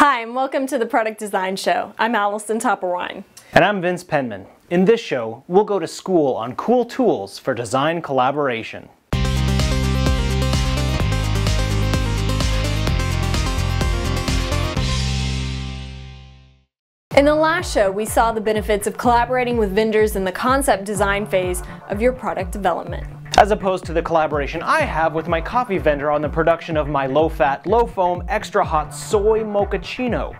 Hi, and welcome to the Product Design Show. I'm Allison Toperwine. And I'm Vince Penman. In this show, we'll go to school on cool tools for design collaboration. In the last show, we saw the benefits of collaborating with vendors in the concept design phase of your product development. As opposed to the collaboration I have with my coffee vendor on the production of my low-fat, low-foam, extra-hot soy mochaccino.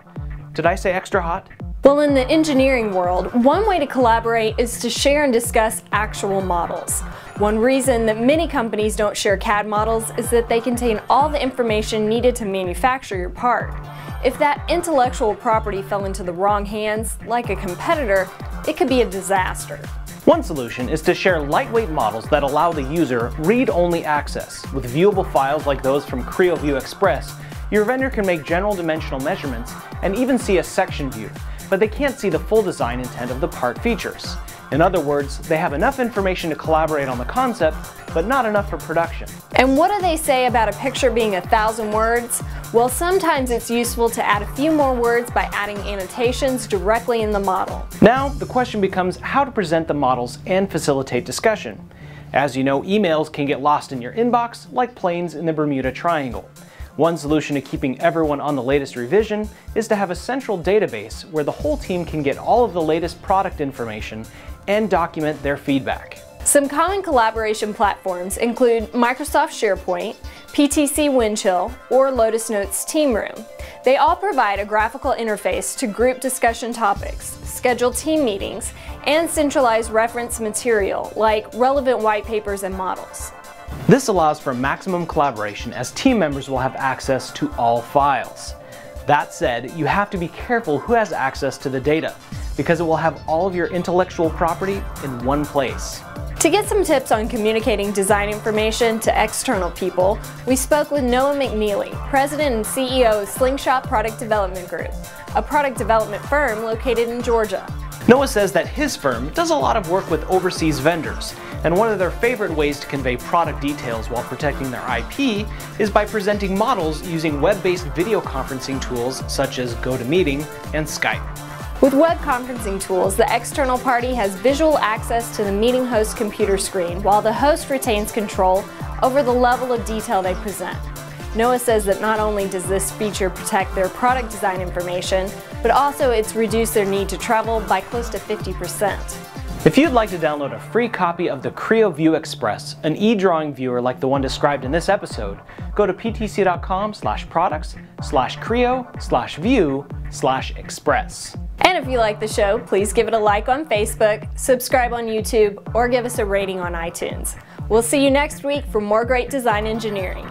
Did I say extra hot? Well, in the engineering world, one way to collaborate is to share and discuss actual models. One reason that many companies don't share CAD models is that they contain all the information needed to manufacture your part. If that intellectual property fell into the wrong hands, like a competitor, it could be a disaster. One solution is to share lightweight models that allow the user read-only access. With viewable files like those from Creo View Express, your vendor can make general dimensional measurements and even see a section view, but they can't see the full design intent of the part features. In other words, they have enough information to collaborate on the concept, but not enough for production. And what do they say about a picture being a thousand words? Well, sometimes it's useful to add a few more words by adding annotations directly in the model. Now, the question becomes how to present the models and facilitate discussion. As you know, emails can get lost in your inbox like planes in the Bermuda Triangle. One solution to keeping everyone on the latest revision is to have a central database where the whole team can get all of the latest product information and document their feedback. Some common collaboration platforms include Microsoft SharePoint, PTC Windchill, or Lotus Notes Team Room. They all provide a graphical interface to group discussion topics, schedule team meetings, and centralize reference material like relevant white papers and models. This allows for maximum collaboration as team members will have access to all files. That said, you have to be careful who has access to the data because it will have all of your intellectual property in one place. To get some tips on communicating design information to external people, we spoke with Noah McNeely, President and CEO of Slingshot Product Development Group, a product development firm located in Georgia. Noah says that his firm does a lot of work with overseas vendors, and one of their favorite ways to convey product details while protecting their IP is by presenting models using web-based video conferencing tools such as GoToMeeting and Skype. With web conferencing tools, the external party has visual access to the meeting host computer screen, while the host retains control over the level of detail they present. Noah says that not only does this feature protect their product design information, but also it's reduced their need to travel by close to 50%. If you'd like to download a free copy of the Creo View Express, an e-drawing viewer like the one described in this episode, go to ptc.com slash products slash Creo slash view slash express. And if you like the show, please give it a like on Facebook, subscribe on YouTube, or give us a rating on iTunes. We'll see you next week for more great design engineering.